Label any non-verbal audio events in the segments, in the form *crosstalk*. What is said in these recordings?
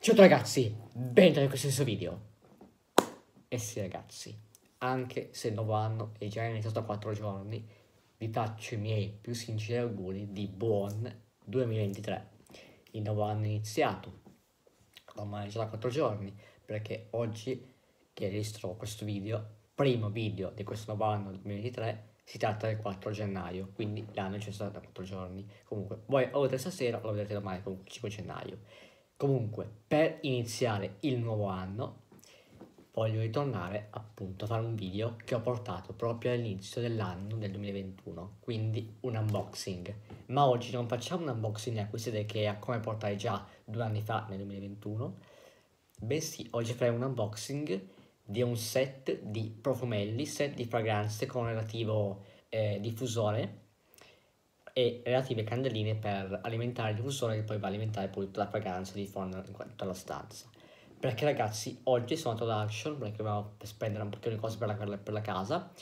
Ciao ragazzi, bentornati in questo video. E sì ragazzi, anche se il nuovo anno è già iniziato a 4 giorni, vi faccio i miei più sinceri auguri di buon 2023. Il nuovo anno è iniziato, ormai già da 4 giorni, perché oggi che registro questo video, primo video di questo nuovo anno 2023, si tratta del 4 gennaio, quindi l'anno è stato da 4 giorni. Comunque, voi oltre stasera lo vedrete domani, comunque 5 gennaio. Comunque, per iniziare il nuovo anno, voglio ritornare appunto a fare un video che ho portato proprio all'inizio dell'anno del 2021, quindi un unboxing. Ma oggi non facciamo un unboxing di acquisti che a come portare già due anni fa nel 2021, bensì oggi faremo un unboxing di un set di profumelli, set di fragranze con relativo eh, diffusore e relative candeline per alimentare il diffusore che poi va a alimentare poi tutta la fragranza di diffondere in tutta la stanza. Perché ragazzi, oggi sono andato ad Action perché dobbiamo spendere un pochino di cose per la, per la casa,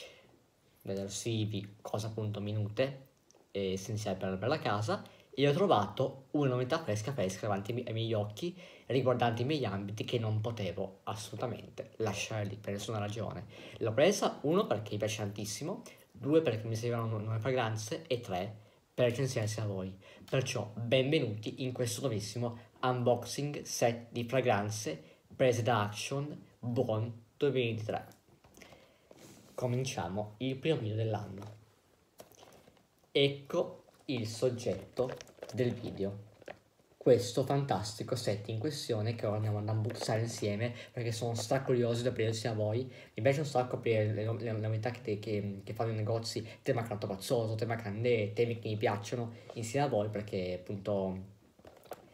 detersivi, cose appunto minute, essenziali per, per la casa, e ho trovato una novità fresca fresca davanti ai miei occhi riguardanti i miei ambiti che non potevo assolutamente lasciare lì per nessuna ragione. L'ho presa, uno perché mi piace tantissimo, due perché mi servivano nuove fragranze e tre per recensirsi a voi. Perciò benvenuti in questo nuovissimo unboxing set di fragranze prese da Action Buon 2023. Cominciamo il primo video dell'anno. Ecco il soggetto del video questo fantastico set in questione che ora andiamo ad unboxare insieme perché sono stracurioso di aprire sia a voi. Mi piace un sacco aprire le, le, le novità che, che, che, fanno i negozi, tema canto pazzoso, tema candè, temi che mi piacciono insieme a voi perché appunto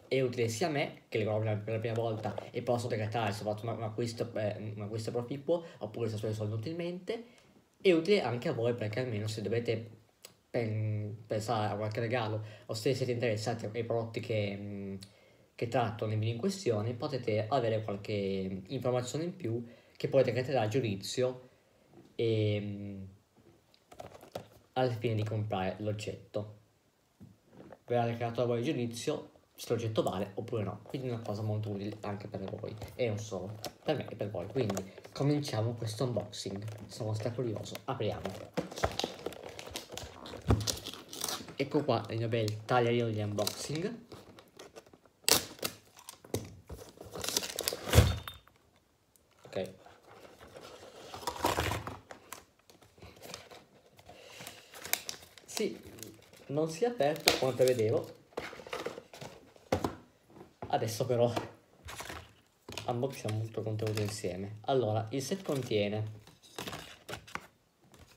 è utile sia a me che le compro per la prima volta e posso decretare se ho fatto un, acquisto, eh, un acquisto proficuo oppure se speso soldi inutilmente. È utile anche a voi perché almeno se dovete pensare a qualche regalo o se siete interessati ai prodotti che, che tratto nel video in questione potete avere qualche informazione in più che potete creare a giudizio e, al fine di comprare l'oggetto. Verrà creato a voi il giudizio se l'oggetto vale oppure no. Quindi è una cosa molto utile anche per voi e non solo per me e per voi. Quindi cominciamo questo unboxing. Sono stato curioso apriamo ecco qua il mio bel tagliarino di unboxing. Ok. Sì non si è aperto come prevedevo adesso però unboxiamo tutto il contenuto insieme. Allora il set contiene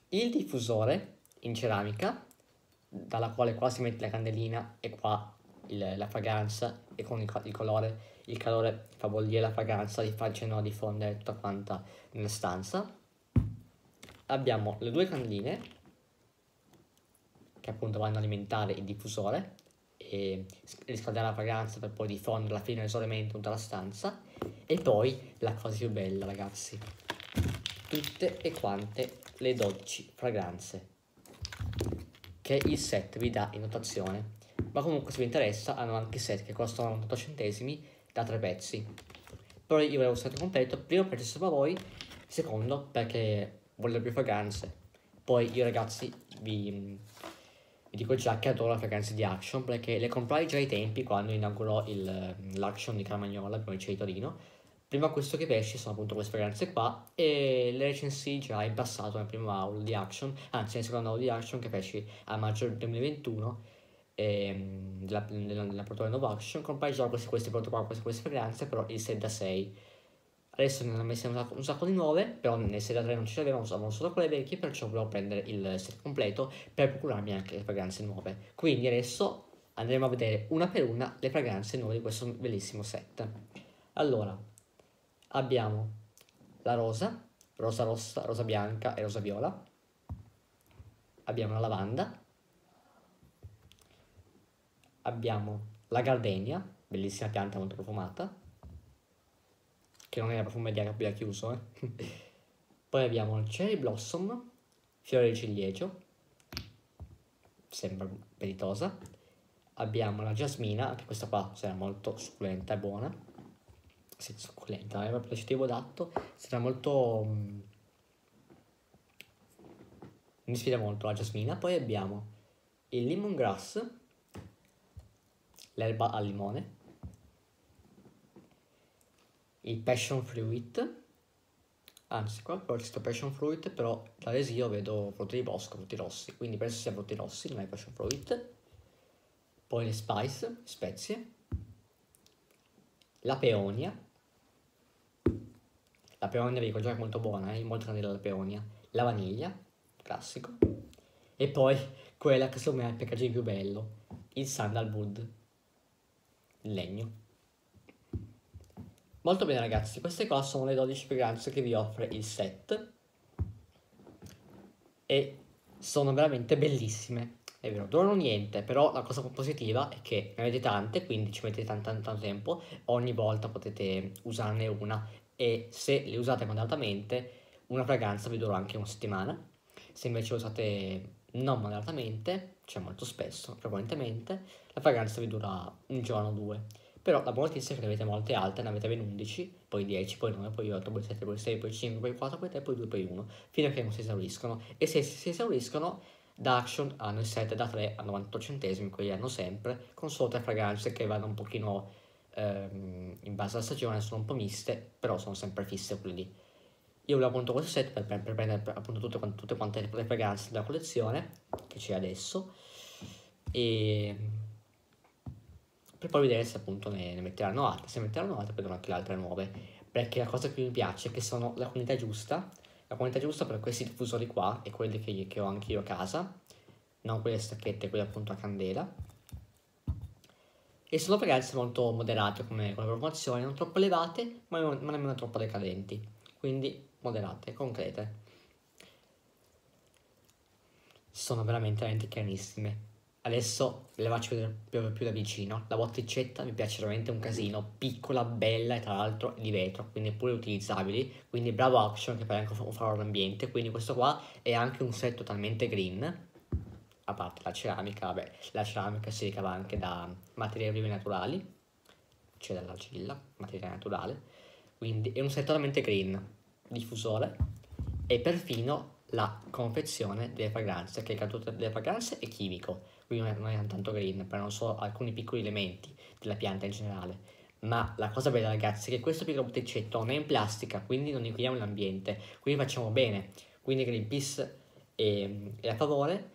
il diffusore in ceramica dalla quale qua si mette la candelina e qua il, la fragranza e con il, il, colore, il calore fa bollire la fragranza facendo diffondere tutta quanta nella stanza. Abbiamo le due candeline che appunto vanno ad alimentare il diffusore e riscaldare la fragranza per poi diffondere fine dell'isolamento in tutta la stanza e poi la cosa più bella ragazzi tutte e quante le 12 fragranze che il set vi dà in notazione. Ma comunque se vi interessa hanno anche set che costano 98 centesimi da tre pezzi. Però io volevo set completo, primo perché serve a voi, secondo perché voglio più fragranze. Poi io ragazzi vi, vi dico già che adoro le fragranze di Action perché le comprai già ai tempi quando inaugurò l'Action di Carmagnola, prima di Torino prima acquisto che pesci sono appunto queste fragranze qua e le recensì già in passato nel primo haul di Action, anzi nel secondo haul di Action che pesci a maggio 2021 ehm, della, della, della Portale Nova Action, comprai già queste, queste, queste, queste fragranze, però il 6 da 6. Adesso ne hanno messe un sacco, un sacco di nuove, però nel 6 da 3 non ce l'avevano, usavano solo quelle vecchie, perciò volevo prendere il set completo per procurarmi anche le fragranze nuove. Quindi adesso andremo a vedere una per una le fragranze nuove di questo bellissimo set. Allora, abbiamo la rosa, rosa rossa, rosa bianca e rosa viola. Abbiamo la lavanda. Abbiamo la gardenia, bellissima pianta molto profumata, che non è la profumeria che abbia chiuso. Eh. *laughs* Poi abbiamo il cherry blossom, fiore di ciliegio, sembra appetitosa. Abbiamo la jasmina, anche questa qua sarà molto succulenta e buona succulenta, è proprio l'aggettivo adatto, sarà molto... mm, mi ispira molto la jasmina. Poi abbiamo il lemongrass, l'erba al limone, il passion fruit, anzi qua però c'è passion fruit, però da resio vedo frutti di bosco, frutti rossi, quindi penso sia frutti rossi, non è passion fruit. Poi le spice, spezie, la peonia, la peonia vi già è molto buona, eh? molto candela la peonia, la vaniglia, classico, e poi quella che secondo me è il packaging più bello, il sandalwood, il legno. Molto bene ragazzi, queste qua sono le 12 fragranze che vi offre il set e sono veramente bellissime. È vero, durano niente, però la cosa positiva è che ne avete tante, quindi ci mettete tanto, tanto, tempo, ogni volta potete usarne una e se le usate moderatamente una fragranza vi dura anche una settimana. Se invece usate non moderatamente, cioè molto spesso, frequentemente, la fragranza vi dura un giorno o due. Però la buona notizia è che ne avete molte altre, ne avete ben 11, poi 10, poi 9, poi 8, poi 7, poi 6, poi 5, poi 4, poi 3, poi 2, poi 1, fino a che non si esauriscono. E se si esauriscono, da Action hanno il set da 3 a 98 centesimi, quelli hanno sempre, con solo tre fragranze che vanno un pochino ehm, in base alla stagione, sono un po' miste, però sono sempre fisse quindi io volevo appunto questo set per, per, prendere appunto tutte, tutte quante le fragranze della collezione che c'è adesso e per poi vedere se appunto ne, ne metteranno altre, se metteranno altre prendono anche le altre nuove, perché la cosa che mi piace è che sono la quantità giusta, la quantità giusta per questi diffusori qua e quelli che, che ho anche io a casa, non quelle stacchette, quelle appunto a candela, e sono fragranze molto moderate come, come proporzioni, non troppo elevate, ma, ma nemmeno troppo decadenti, quindi moderate, concrete. Sono veramente, veramente carinissime. Adesso le faccio vedere più, più da vicino. La botticetta mi piace veramente un casino, piccola, bella e tra l'altro di vetro, quindi pure utilizzabili. Quindi bravo Action che poi anche un farò all'ambiente. Quindi questo qua è anche un set totalmente green. A parte la ceramica, vabbè, la ceramica si ricava anche da materie prime naturali, cioè dall'argilla, materia naturale. Quindi è un set totalmente green, diffusore e perfino la confezione delle fragranze, che è caduta delle fragranze è chimico qui non è, tanto green, però non solo alcuni piccoli elementi della pianta in generale. Ma la cosa bella ragazzi è che questo piccolo botticcetto non è in plastica, quindi non inquiniamo l'ambiente, quindi facciamo bene. Quindi Greenpeace è, è a favore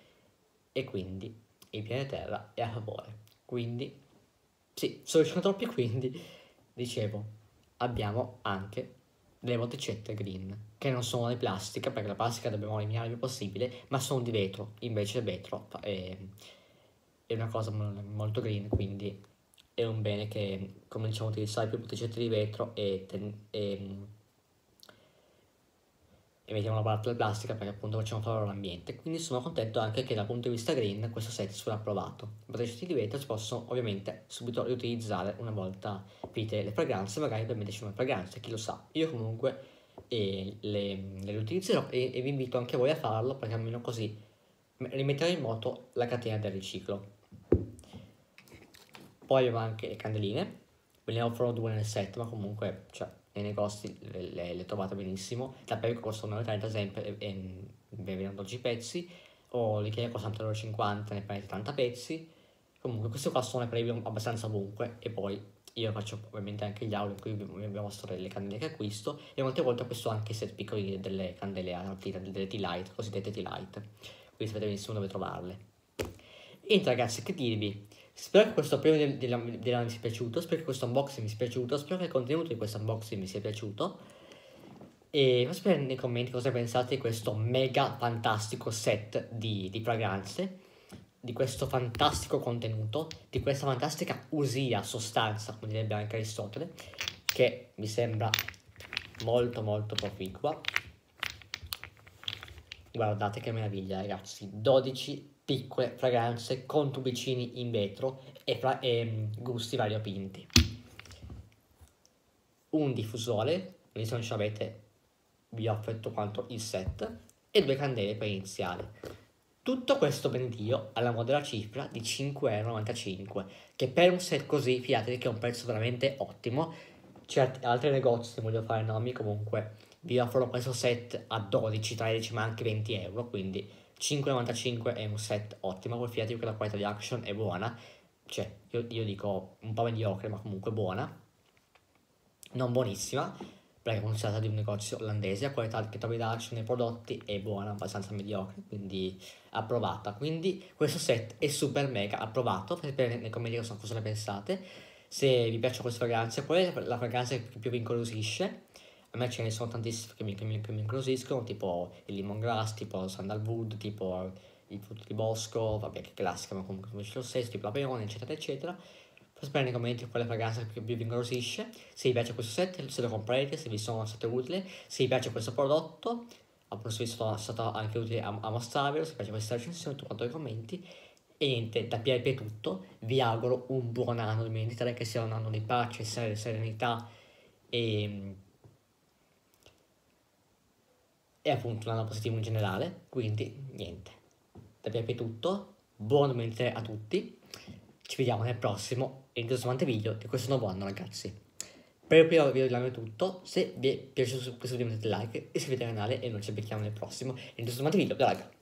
e quindi il pianeta Terra è a favore. Quindi, sì, sono troppi quindi, dicevo, abbiamo anche delle botticette green che non sono di plastica perché la plastica dobbiamo eliminare il più possibile ma sono di vetro invece il vetro è, è una cosa molto green, quindi è un bene che cominciamo a utilizzare più bottigliette di vetro e, e, e mettiamo da parte la plastica perché appunto facciamo favore all'ambiente. Quindi sono contento anche che dal punto di vista green questo set sia approvato. Le bottigliette di vetro si possono ovviamente subito riutilizzare una volta finite le fragranze, magari per metterci una fragranza, chi lo sa. Io comunque eh, le, le riutilizzerò e, e vi invito anche voi a farlo perché almeno così rimetterò in moto la catena del riciclo. Poi abbiamo anche le candeline, ve ne offrono due nel set, ma comunque cioè, nei negozi le, le, le trovate benissimo. La Pepco costa 1,30 ad esempio e, e ve ne 12 pezzi, o l'Ikea costa 1,50 ne prendete 30 pezzi. Comunque queste qua sono le preview abbastanza ovunque e poi io faccio ovviamente anche gli auli in cui vi, vi mostro le candele che acquisto e molte volte acquisto anche set piccoli delle candele a tira, delle T-Light, cosiddette T-Light, quindi sapete benissimo dove trovarle. E ragazzi, che dirvi? Spero che questo primo della, della mi sia piaciuto, spero che questo unboxing mi sia piaciuto, spero che il contenuto di questo unboxing mi sia piaciuto. E fatemi sapere nei commenti cosa pensate di questo mega fantastico set di, di fragranze, di questo fantastico contenuto, di questa fantastica usia, sostanza, come direbbe anche Aristotele, che mi sembra molto molto proficua. Guardate che meraviglia ragazzi, 12 piccole fragranze con tubicini in vetro e, fra- e mm, gusti variopinti. Un diffusore, quindi se non ce l'avete vi offro tutto quanto il set, e due candele per iniziare. Tutto questo bendio alla modera cifra di 5,95€, che per un set così, fidatevi che è un prezzo veramente ottimo, certi altri negozi, se voglio fare nomi, comunque vi offrono questo set a 12, 13, ma anche 20 euro, quindi 5,95 è un set ottimo, poi fidatevi che la qualità di action è buona, cioè io, io dico un po' mediocre, ma comunque buona, non buonissima, perché è considerata di un negozio olandese, la qualità che trovi da action nei prodotti è buona, abbastanza mediocre, quindi approvata. Quindi questo set è super mega approvato, sapere nei commenti cosa ne pensate. Se vi piacciono queste fragranze, qual è la fragranza che più vi incuriosisce? A me ce ne sono tantissime che mi, che mi, che mi incuriosiscono, tipo il lemongrass, tipo il sandalwood, tipo il frutto di bosco, vabbè che classica, ma comunque come lo stesso, tipo la peone, eccetera, eccetera. Fate sapere nei commenti quale fragranza più vi incuriosisce, se vi piace questo set, se lo comprerete, se vi sono state utili, se vi piace questo prodotto, appunto se vi sono stato anche utile a, a mostrarvelo, se vi piace questa recensione, tutto quanto i commenti. E niente, da PIP è tutto, vi auguro un buon anno 2023, che sia un anno di pace, serenità e, e appunto un anno positivo in generale, quindi niente, da PIP è tutto, buon 2023 a tutti, ci vediamo nel prossimo e entusiasmante video di questo nuovo anno ragazzi. Per il primo video di è tutto, se vi è piaciuto questo video mettete like, iscrivetevi al canale e noi ci becchiamo nel prossimo entusiasmante video, raga.